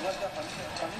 ファミリー。